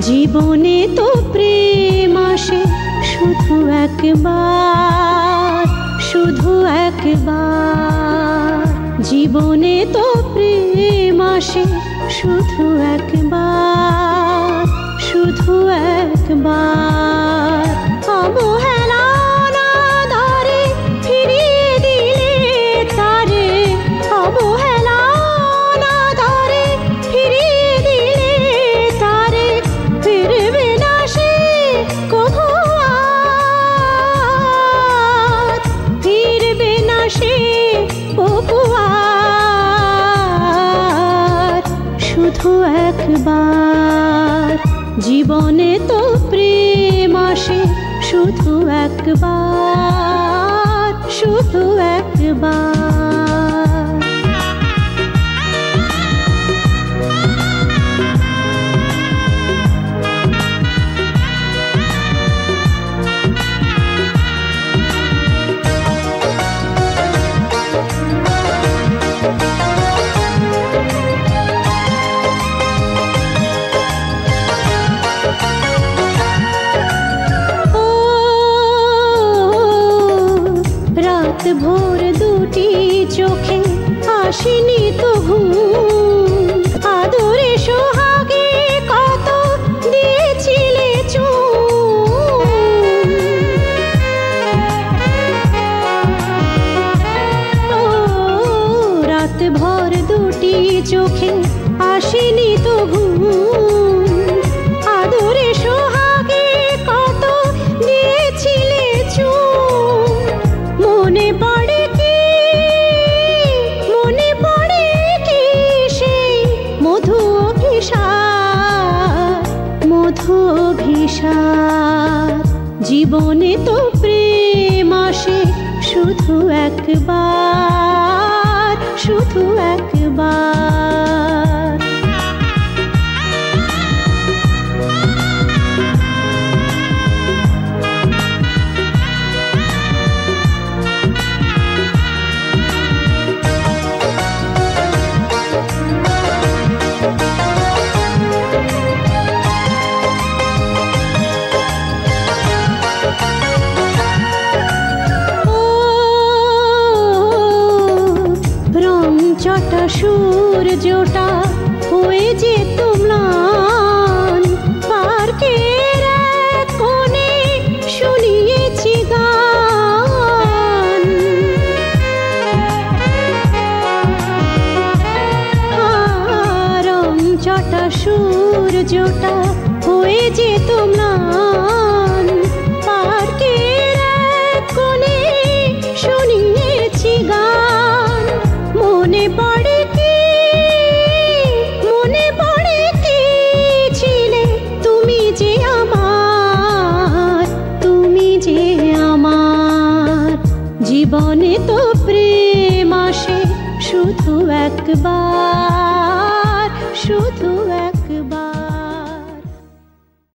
জীবনে তো প্রেম আসে শুধু একবার শুধু একবার। জীবনে তো প্রেম আসে শুধু একবার। শুধু একবার। জীবনে তো প্রেম আসে শুধু একবার শুধু একবার। ভোর দুটি চোখে আসেনি তো ঘুম আদরে সোহাগে কত দিয়েছিলে চুম রাত ভর দুটি চোখে আসেনি তো ঘুম অভিসার জীবনে তো প্রেম আসে শুধু একবার শুধু চটা সূর্যটা হয়ে যে তোমলান পার্কের কোণে শুনিয়েছি গান। আর চটা সূর্যটা হয়ে যে তোমলান ছিলে? তুমি যে আমার তুমি যে জীবনে তো প্রেম আসে শুধু একবার শুধু এক